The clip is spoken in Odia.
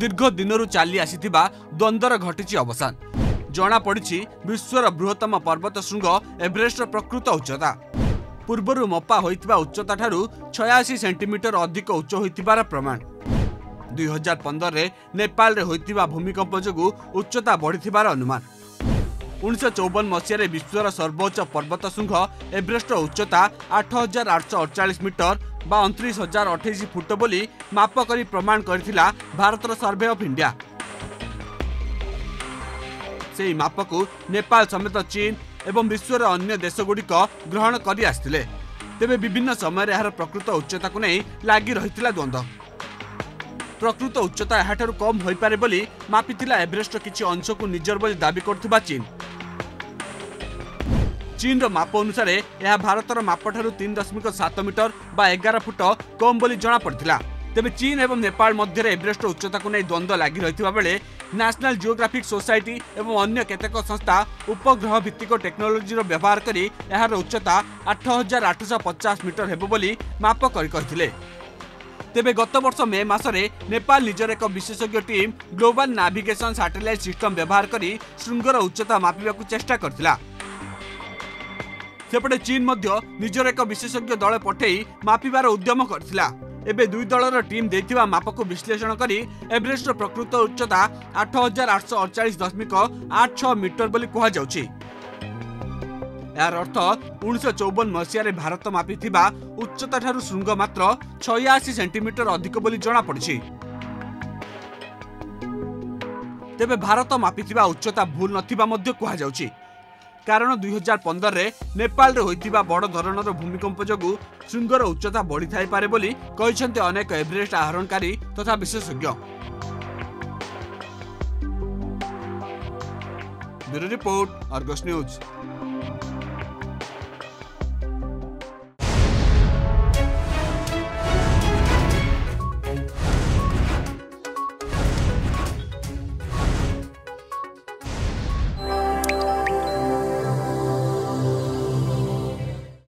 ଦୀର୍ଘ ଦିନରୁ ଚାଲି ଆସିଥିବା ଦ୍ୱନ୍ଦ୍ୱର ଘଟିଛି ଅବସାନ। ଜଣାପଡ଼ିଛି ବିଶ୍ୱର ବୃହତ୍ତମ ପର୍ବତ ଶୃଙ୍ଗ ଏଭରେଷ୍ଟର ପ୍ରକୃତ ଉଚ୍ଚତା। ପୂର୍ବରୁ ମପା ହୋଇଥିବା ଉଚ୍ଚତାଠାରୁ ଛୟାଅଶୀ ସେଣ୍ଟିମିଟର ଅଧିକ ଉଚ୍ଚ ହୋଇଥିବାର ପ୍ରମାଣ। ଦୁଇ ହଜାର ପନ୍ଦରରେ ନେପାଳରେ ହୋଇଥିବା ଭୂମିକମ୍ପ ଯୋଗୁଁ ଉଚ୍ଚତା ବଢ଼ିଥିବାର ଅନୁମାନ। ଉଣେଇଶହ ଚଉବନ ମସିହାରେ ବିଶ୍ୱର ସର୍ବୋଚ୍ଚ ପର୍ବତ ଶୃଙ୍ଗ ଏଭରେଷ୍ଟର ଉଚ୍ଚତା ଆଠ ହଜାର ଆଠଶହ ଅଡ଼ଚାଳିଶ ମିଟର ବା ଅଣତିରିଶ ହଜାର ଅଠେଇଶ ଫୁଟ ବୋଲି ମାପ କରି ପ୍ରମାଣ କରିଥିଲା ଭାରତର ସର୍ଭେ ଅଫ୍ ଇଣ୍ଡିଆ ସେହି ମାପକୁ ନେପାଳ ସମେତ ଚୀନ ଏବଂ ବିଶ୍ୱର ଅନ୍ୟ ଦେଶଗୁଡ଼ିକ ଗ୍ରହଣ କରି ଆସିଥିଲେ। ତେବେ ବିଭିନ୍ନ ସମୟରେ ଏହାର ପ୍ରକୃତ ଉଚ୍ଚତାକୁ ନେଇ ଲାଗି ରହିଥିଲା ଦ୍ୱନ୍ଦ୍ୱ। ପ୍ରକୃତ ଉଚ୍ଚତା ଏହାଠାରୁ କମ୍ ହୋଇପାରେ ବୋଲି ମାପିଥିଲା ଏଭରେଷ୍ଟର କିଛି ଅଂଶକୁ ନିଜର ବୋଲି ଦାବି କରୁଥିବା ଚୀନ। ଚୀନର ମାପ ଅନୁସାରେ ଏହା ଭାରତର ମାପଠାରୁ ତିନି ଦଶମିକ ସାତ ମିଟର ବା ଏଗାର ଫୁଟ କମ୍ ବୋଲି ଜଣାପଡ଼ିଥିଲା। ତେବେ ଚୀନ ଏବଂ ନେପାଳ ମଧ୍ୟରେ ଏଭରେଷ୍ଟର ଉଚ୍ଚତାକୁ ନେଇ ଦ୍ୱନ୍ଦ୍ୱ ଲାଗି ରହିଥିବା ବେଳେ ନ୍ୟାସନାଲ ଜିଓଗ୍ରାଫିକ୍ ସୋସାଇଟି ଏବଂ ଅନ୍ୟ କେତେକ ସଂସ୍ଥା ଉପଗ୍ରହ ଭିତ୍ତିକ ଟେକ୍ନୋଲୋଜିର ବ୍ୟବହାର କରି ଏହାର ଉଚ୍ଚତା ଆଠ ହଜାର ଆଠଶହ ପଚାଶ ମିଟର ହେବ ବୋଲି ମାପ କରି କହିଥିଲେ। ତେବେ ଗତ ବର୍ଷ ମେ ମାସରେ ନେପାଳ ନିଜର ଏକ ବିଶେଷଜ୍ଞ team global navigation satellite system ବ୍ୟବହାର କରି ଶୃଙ୍ଗର ଉଚ୍ଚତା ମାପିବାକୁ ଚେଷ୍ଟା କରିଥିଲା। ସେପଟେ ଚୀନ ମଧ୍ୟ ନିଜର ଏକ ବିଶେଷଜ୍ଞ ଦଳ ପଠାଇ ମାପିବାର ଉଦ୍ୟମ କରିଥିଲା। ଏବେ ଦୁଇ ଦଳର ଟିମ୍ ଦେଇଥିବା ମାପକୁ ବିଶ୍ଳେଷଣ କରି ଏଭରେଷ୍ଟର ପ୍ରକୃତ ଉଚ୍ଚତା ଆଠ ହଜାର ଆଠଶହ ଅଡ଼ଚାଳିଶ ଦଶମିକ ଆଠ ଛଅ ମିଟର ବୋଲି କୁହାଯାଉଛି। ଏହାର ଅର୍ଥ ଉଣେଇଶହ ଚଉବନ ମସିହାରେ ଭାରତ ମାପିଥିବା ଉଚ୍ଚତାଠାରୁ ଶୃଙ୍ଗ ମାତ୍ର ଛୟାଅଶୀ ସେଣ୍ଟିମିଟର ଅଧିକ ବୋଲି ଜଣାପଡ଼ିଛି। ତେବେ ଭାରତ ମାପିଥିବା ଉଚ୍ଚତା ଭୁଲ ନଥିବା ମଧ୍ୟ କୁହାଯାଉଛି। କାରଣ ଦୁଇ ହଜାର ପନ୍ଦରରେ ନେପାଳରେ ହୋଇଥିବା ବଡ଼ ଧରଣର ଭୂମିକମ୍ପ ଯୋଗୁଁ ଶୃଙ୍ଗର ଉଚ୍ଚତା ବଢ଼ିଥାଇପାରେ ବୋଲି କହିଛନ୍ତି ଅନେକ ଏଭରେଷ୍ଟ ଆହରଣକାରୀ ତଥା ବିଶେଷଜ୍ଞ। Report Argus News.